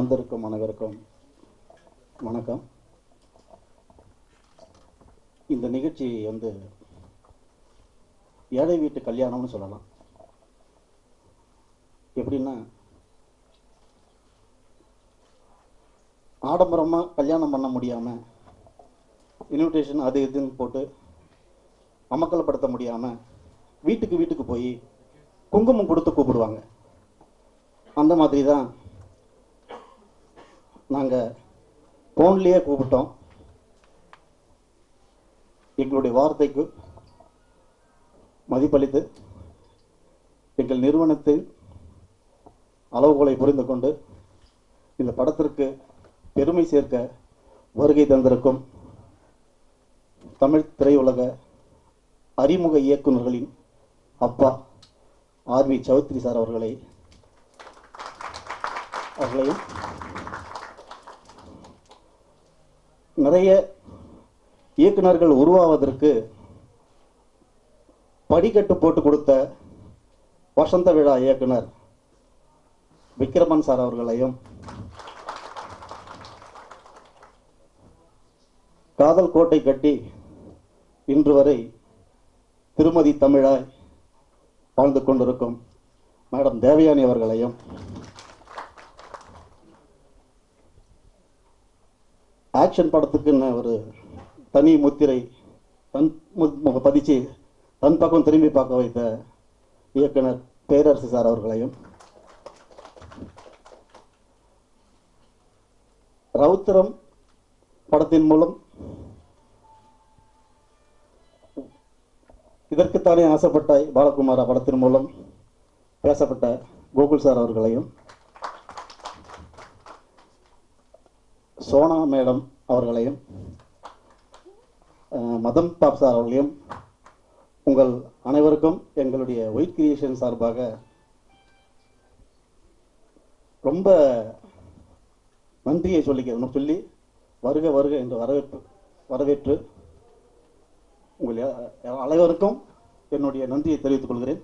வந்திருக்கும் அனைவருக்கும் வணக்கம். இந்த நிகழ்ச்சி வந்து ஏழை வீட்டு கல்யாணம்னு சொல்லலாம். எப்படின்னா ஆடம்பரமாக கல்யாணம் பண்ண முடியாமல் இன்விடேஷன் அது இதுன்னு போட்டு அமக்கலப்படுத்த முடியாமல் வீட்டுக்கு வீட்டுக்கு போய் குங்குமம் கொடுத்து கூப்பிடுவாங்க. அந்த மாதிரி தான் நாங்கள் ஃபோன்லேயே கூப்பிட்டோம். எங்களுடைய வார்த்தைக்கு மதிப்பளித்து எங்கள் நிறுவனத்தின் அளவுகோலை புரிந்து கொண்டு இந்த படத்திற்கு பெருமை சேர்க்க வருகை தந்திருக்கும் தமிழ் திரையுலக அறிமுக இயக்குநர்களின் அப்பா ஆர் வி சௌத்ரி சார் அவர்களை அவர்களையும் நிறைய இயக்குனர்கள் உருவாவதற்கு படிக்கட்டு போட்டு கொடுத்த வசந்த விழா இயக்குனர் விக்ரமன் சார் அவர்களையும் காதல் கோட்டை கட்டி இன்று வரை திருமதி தமிழாய் வாழ்ந்து கொண்டிருக்கும் மேடம் தேவயானி அவர்களையும் ஆக்ஷன் படத்துக்குன்னு ஒரு தனி முத்திரை தன் பதிச்சு தன் பக்கம் திரும்பி பார்க்க வைத்த இயக்குனர் பேரரசு சார் அவர்களையும் ரவுத்திரம் படத்தின் மூலம் இதற்குத்தானே ஆசைப்பட்டாய் பாலகுமாரா படத்தின் மூலம் பேசப்பட்ட கோகுல் சார் அவர்களையும் சோனா மேடம் அவர்களையும் மதம் பாப் சார் அவர்களையும் உங்கள் அனைவருக்கும் எங்களுடைய ஒயிட் கிரியேஷன் சார்பாக ரொம்ப நன்றியை சொல்லிக்கிறேன் சொல்லி வருக வருக என்று வரவேற்பு வரவேற்று உங்கள் அனைவருக்கும் என்னுடைய நன்றியை தெரிவித்துக் கொள்கிறேன்.